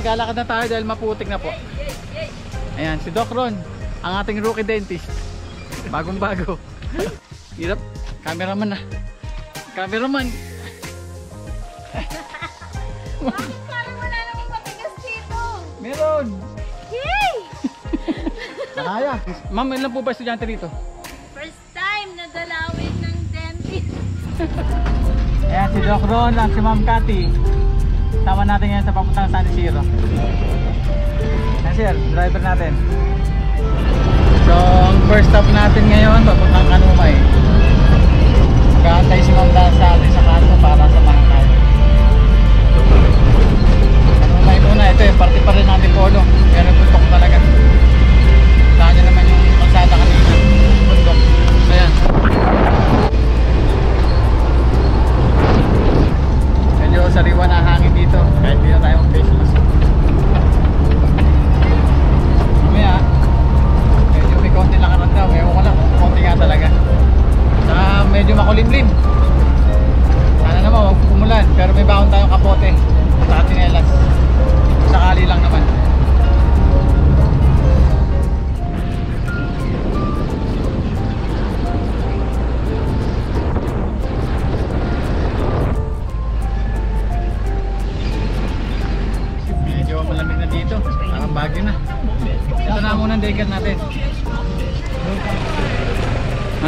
Maglalakad na tayo dahil maputik na po. Ayan, si Doc Ron, ang ating rookie dentist. Bagong bago. Hirap. Cameraman na. Cameraman. Parang wala namang matigas dito. Meron. Yay! Kaya. Ma'am, ilan po ba estudyante dito? First time na dalawin ng dentist. Ayan, si Doc Ron at si Ma'am Cathy. Sama natin ngayon sa papuntang San Isidro. Ayan sir, driver natin. So, ang first stop natin ngayon, papuntang Kanumay. Mag-aantay si Ma'am sa atin sa kanto para sa tayo. Kanumay muna, ito eh, parte pa rin natin polo. Pero tutok talaga.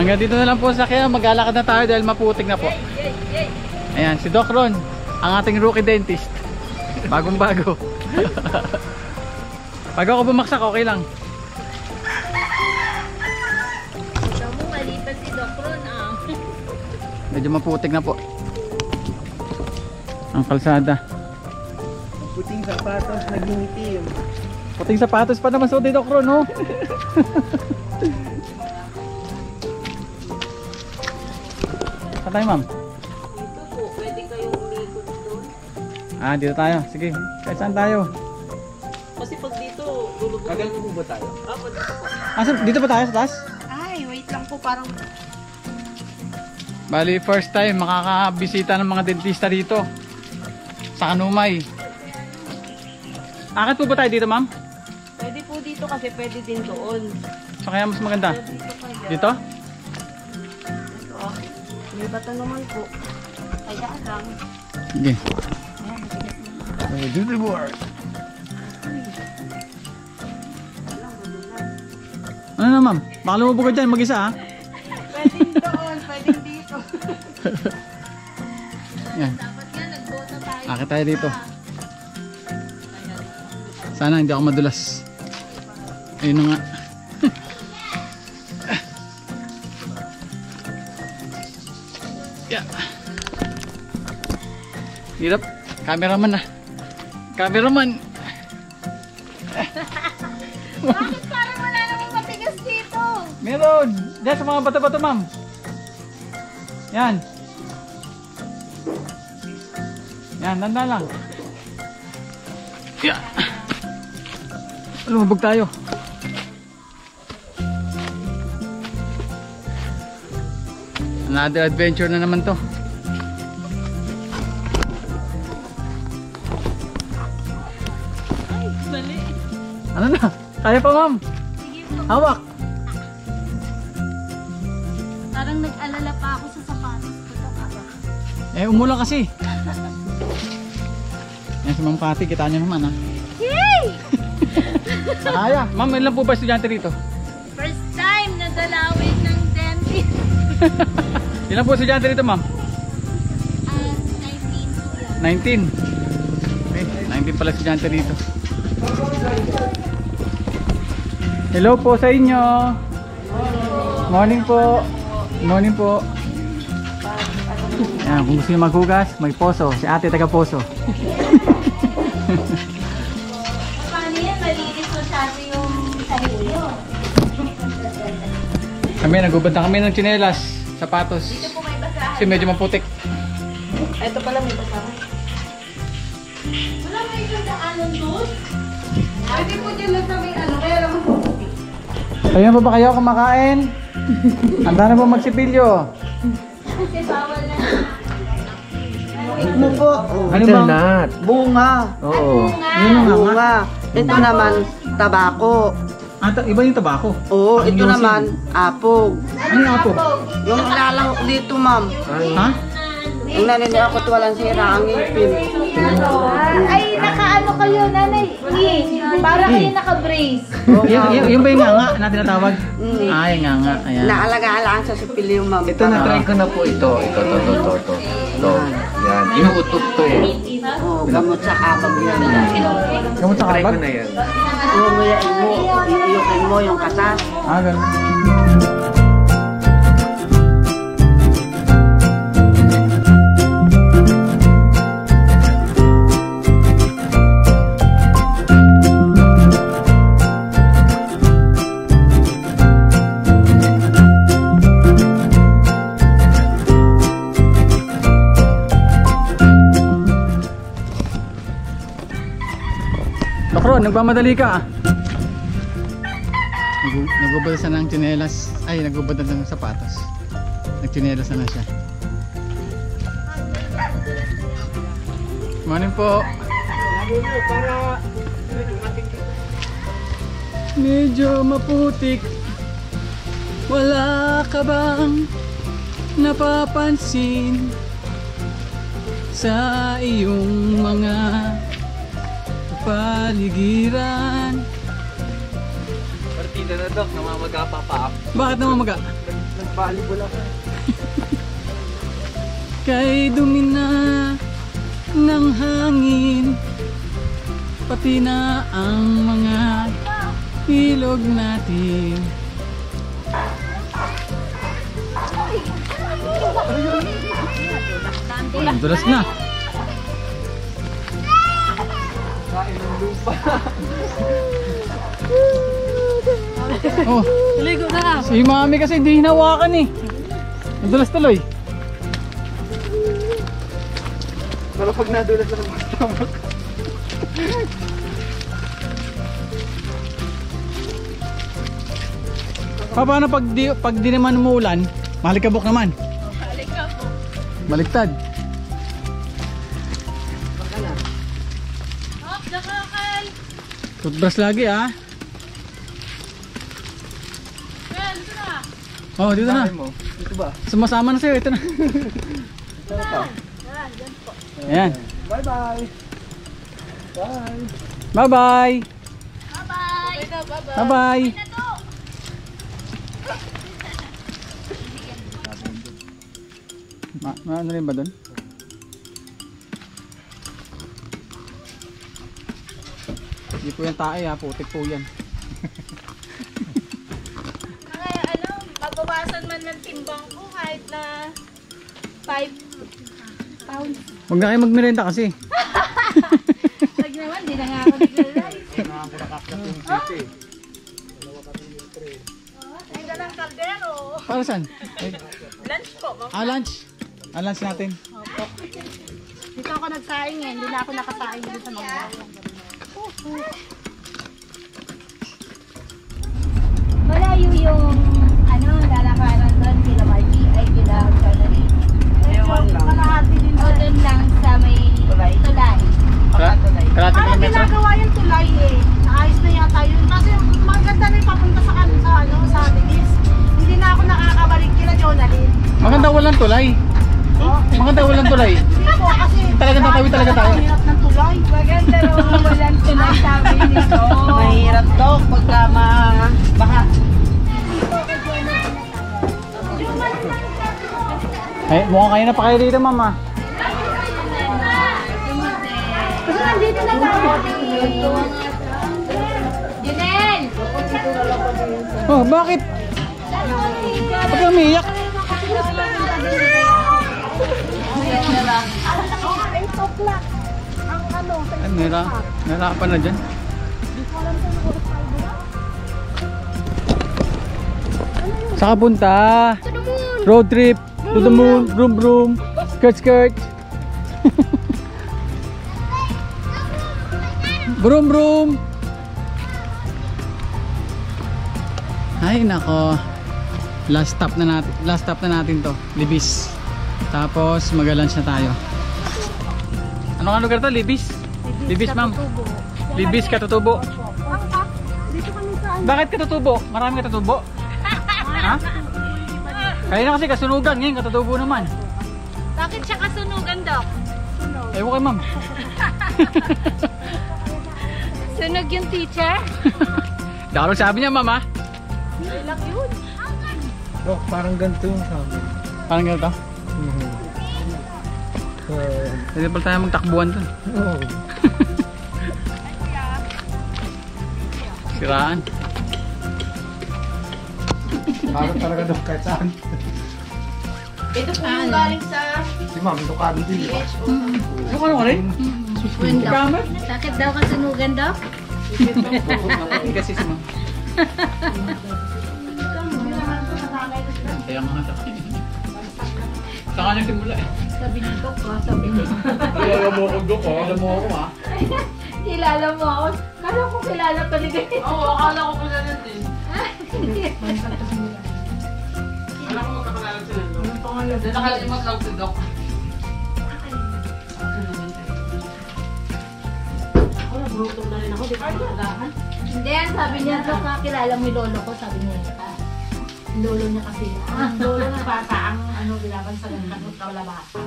Hanggang dito na lang po sa kaya maglalakad na tayo dahil maputik na po. Ayan, si Doc Ron, ang ating rookie dentist. Bagong bago. Pag ako bumaksak, okay lang. Ikaw mo malipas si Doc Ron ah. Medyo maputik na po. Ang kalsada. Puting sapatos, naging itim. Puting sapatos pa naman sa Doc Ron, oh. Saan tayo, ma'am? Dito po, pwede kayong umikot doon. Ah, dito tayo. Sige, kahit saan tayo? Kasi pag dito, Kagal po ba tayo? Ah, pwede po. Ah, saan- dito ba tayo sa taas? Ay, wait lang po, parang Bali, first time makakabisita ng mga dentista dito. Sa Kanumay. Akit po ba tayo dito, ma'am? pwede po dito kasi pwede din doon. So kaya mas maganda. Dito May bata naman po. Kaya lang. Sige. So, do the work. Ano na, ma'am? Baka lumubog ka dyan, mag-isa, ha? Pwede doon, pwede dito. Yan. Dapat nga, nag-vote tayo. Akit tayo dito. Sana hindi ako madulas. Ayun na nga. Hirap. Cameraman na. Cameraman. Bakit parang wala namang matigas dito? Meron. Diyan sa mga bato-bato, ma'am. Yan. Yan, nanda lang. Yeah. Lumabog tayo. Another adventure na naman to. Ano na? Kaya pa, ma'am. Sige po. Hawak. Parang nag-alala pa ako sa sapatos ko. Eh, umulan kasi. Yan si Ma'am Cathy, kita niyo naman ha. Yay! Kaya. Ma'am, ilan po ba estudyante rito? First time na dalawin ng dentist. Ilan po estudyante rito, ma'am? Ah, 19 po yan. 19. Okay, 19 pala estudyante rito. Hello po sa inyo. Morning po. Morning po. Yan, kung gusto nyo maghugas, may poso. Si ate taga poso. Paano yan? Malinis masyado yung sarili. Kami, nagubad na kami ng tsinelas, sapatos. Dito po may basahan. Kasi medyo maputik. Ito pala may basahan. Wala may isang daanan doon? Pwede po dyan lang sa may Ayun pa ba kayo kumakain? Handa na po magsipilyo. Na. Ano po? Ano bang? Bunga. Oo. Yun nga. bunga. Ito naman, tabako. Ah, ta- iba yung tabako. Oo, Ang ito yosin. naman, apog. Ano yung apo? Yung ilalahok dito, ma'am. Ha? Yung naniniakot walang sira ang ngipin. Ay, nakaano kayo, nanay. Eh, para kayo naka-brace. Yung, yung, yung ba yung nga nga na tinatawag? Mm. Ah, yung nga nga. Ayan. Naalaga-alaan sa sipiliw, ma'am. Ito na try ko na po ito. Ito, ito, ito, ito, ito. Ito. Yan. Inuutot to eh. Oo, gamot sa kabag yan. Gamot sa Try ko kabag? na yan. Umuyain mo, iiyukin mo yung katas. Ah, ganun. Dokron, nagmamadali ka. Nag nagubad na ng tsinelas. Ay, nagubad na ng sapatos. Nagtsinelas na lang siya. Morning po. Medyo maputik. Wala ka bang napapansin sa iyong mga paligiran? Partida na dok, namamaga pa pa ako. Bakit namamaga? Nag-volleyball ako. Kay dumi na ng hangin Pati na ang mga ilog natin Ang dulas na Oh, Ligo na. si mami kasi di hinawakan eh. Ang dulas tuloy. Pero pag nadulas na ng stomach. Pa, paano pag di, pag di naman umuulan, malikabok naman? Baliktad. Hop, Toothbrush lagi ah. Well, ito na. Oh, dito na. mo. Dito ba? Sumasama na sa'yo, ito na. Ayan. Bye-bye. Bye. Bye-bye. Bye-bye. Bye-bye. Bye-bye. Ma, ma ano rin ba doon? Hindi po yan tae ha, putik po yan. Mga ano, mabawasan man ng timbang ko kahit na 5 pounds. Huwag na kayo magmerenda kasi. Pag naman, di na nga ako nag-realize. Ang galang kaldero. Para saan? Ay, Lunch po, ma'am. ah, lunch. Ah, lunch natin. Dito ako nagsaing eh. Hindi na ako nakasaing dito sa mga Malayo yung ano, lalakaran doon kila Margie ay kila Charlie. Ewan lang. Kalahati din o doon lang sa may Tulay. tulay. Kala- Kalahati Parang ginagawa yung tulay eh. Naayos na yata yun. Kasi maganda na yung papunta sa kan sa ano, sa Digis. Hindi na ako nakakabalik kila Jonalyn. Maganda walang tulay. Maganda walang tulay. Po kasi Talagang tatawid talaga tayo. ang hirap ng tulay. Maganda raw walang tulay sabi nito. Mahirap to pagka ma... Baka Ay, mukhang kayo na pa kayo dito, mama. Kasi nandito na tayo. Junel! Oh, bakit? Ba't ka umiiyak? Ay, nira, narapan na dyan. Saka punta? Road trip, to the moon, vroom vroom, skirt skirt. Broom broom. Ay nako. Last stop na natin, last stop na natin 'to, Libis. Tapos mag-lunch na tayo. Ano nga lugar 'to, Libis? Libis, ma'am. Bibis katutubo. Bakit katutubo? Marami katutubo? ha? Kaya na kasi kasunugan, ngayon katutubo naman. Bakit siya kasunugan, Dok? Ewan kay ma'am. Sunog yung teacher? Daro sabi niya ma'am ha? Ilang yun. Dok, parang ganito yung sa amin. Parang ganito. So, Pwede pala tayo magtakbuhan dun. oh. Siraan. Parang talaga dok kahit saan. Ito po yung galing sa Si ma'am, dukado din, di ba? Ano ka rin? Window. Gamit? Bakit daw kasunugan, Dok? kasi si ma'am. Kaya mga sa Saka nagsimula eh. Sabi ni Dok, ah, sabi niya. Kilala mo ako, Dok. Kilala mo ako ha. kilala mo ako. Kala ko kilala talaga. Oo, akala ko kilala din. Alam mo magkakilala sila, Dok. Nakalimot lang si Doc. Ako, nagutom na rin ako. Di ko makagahan. Hindi, sabi niya, Dok, kilala mo yung lolo ko. Sabi niya, lolo niya kasi. Ang lolo ng bata ang ano, bilaban sa ganun, kalabasa.